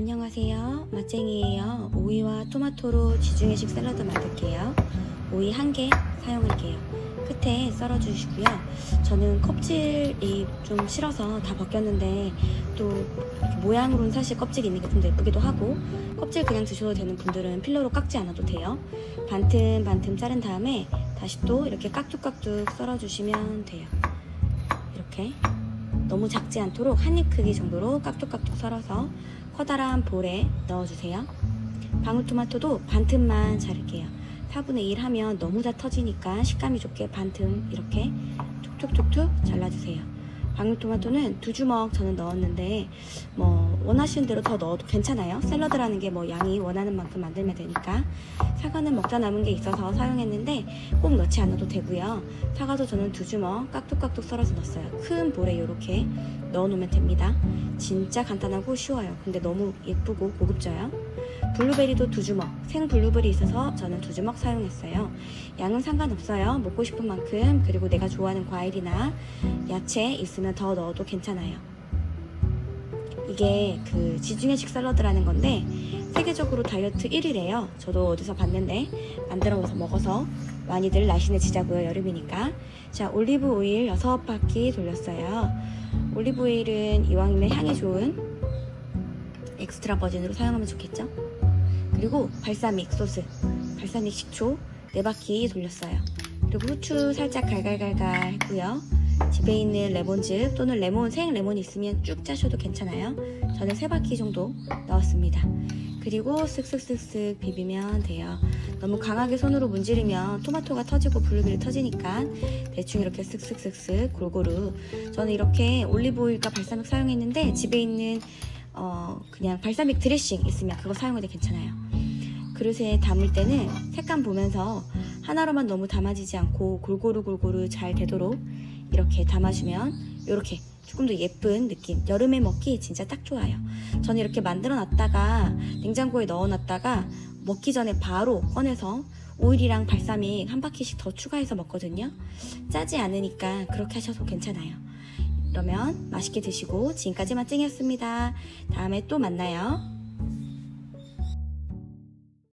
안녕하세요. 맛쟁이에요. 오이와 토마토로 지중해식 샐러드 만들게요. 오이 한 개 사용할게요. 끝에 썰어주시고요. 저는 껍질이 좀 싫어서 다 벗겼는데 또 모양으로는 사실 껍질이 있는 게 좀 더 예쁘기도 하고 껍질 그냥 드셔도 되는 분들은 필러로 깎지 않아도 돼요. 반틈 반틈 자른 다음에 다시 또 이렇게 깍둑깍둑 썰어주시면 돼요. 이렇게 너무 작지 않도록 한 입 크기 정도로 깍둑깍둑 썰어서 커다란 볼에 넣어주세요. 방울토마토도 반틈만 자를게요. 4분의 1 하면 너무 다 터지니까 식감이 좋게 반틈 이렇게 툭툭툭툭 잘라주세요. 방울토마토는 두 주먹 저는 넣었는데 뭐 원하시는 대로 더 넣어도 괜찮아요. 샐러드라는 게 뭐 양이 원하는 만큼 만들면 되니까 사과는 먹다 남은 게 있어서 사용했는데 꼭 넣지 않아도 되고요. 사과도 저는 두 주먹 깍둑깍둑 썰어서 넣었어요. 큰 볼에 이렇게 넣어놓으면 됩니다. 진짜 간단하고 쉬워요. 근데 너무 예쁘고 고급져요. 블루베리도 두 주먹, 생 블루베리 있어서 저는 두 주먹 사용했어요. 양은 상관없어요. 먹고 싶은 만큼 그리고 내가 좋아하는 과일이나 야채 있으면 더 넣어도 괜찮아요. 이게 그 지중해식 샐러드라는 건데 세계적으로 다이어트 1위래요. 저도 어디서 봤는데 만들어서 먹어서 많이들 날씬해지자고요. 여름이니까. 자, 올리브 오일 6바퀴 돌렸어요. 올리브 오일은 이왕이면 향이 좋은 extra virgin으로 사용하면 좋겠죠? 그리고 발사믹 소스, 발사믹 식초 4바퀴 돌렸어요. 그리고 후추 살짝 갈갈갈갈 했고요. 집에 있는 레몬즙 또는 레몬, 생 레몬이 있으면 쭉 짜셔도 괜찮아요. 저는 3바퀴 정도 넣었습니다. 그리고 쓱쓱쓱쓱 비비면 돼요. 너무 강하게 손으로 문지르면 토마토가 터지고 블루베리 터지니까 대충 이렇게 쓱쓱쓱쓱 골고루 저는 이렇게 올리브오일과 발사믹 사용했는데 집에 있는 어 그냥 발사믹 드레싱 있으면 그거 사용해도 괜찮아요. 그릇에 담을 때는 색감 보면서 하나로만 너무 담아지지 않고 골고루 골고루 잘 되도록 이렇게 담아주면 이렇게 조금 더 예쁜 느낌 여름에 먹기 진짜 딱 좋아요. 저는 이렇게 만들어 놨다가 냉장고에 넣어 놨다가 먹기 전에 바로 꺼내서 오일이랑 발사믹 한 바퀴씩 더 추가해서 먹거든요. 짜지 않으니까 그렇게 하셔도 괜찮아요. 그러면 맛있게 드시고 지금까지 맛쟁이였습니다. 다음에 또 만나요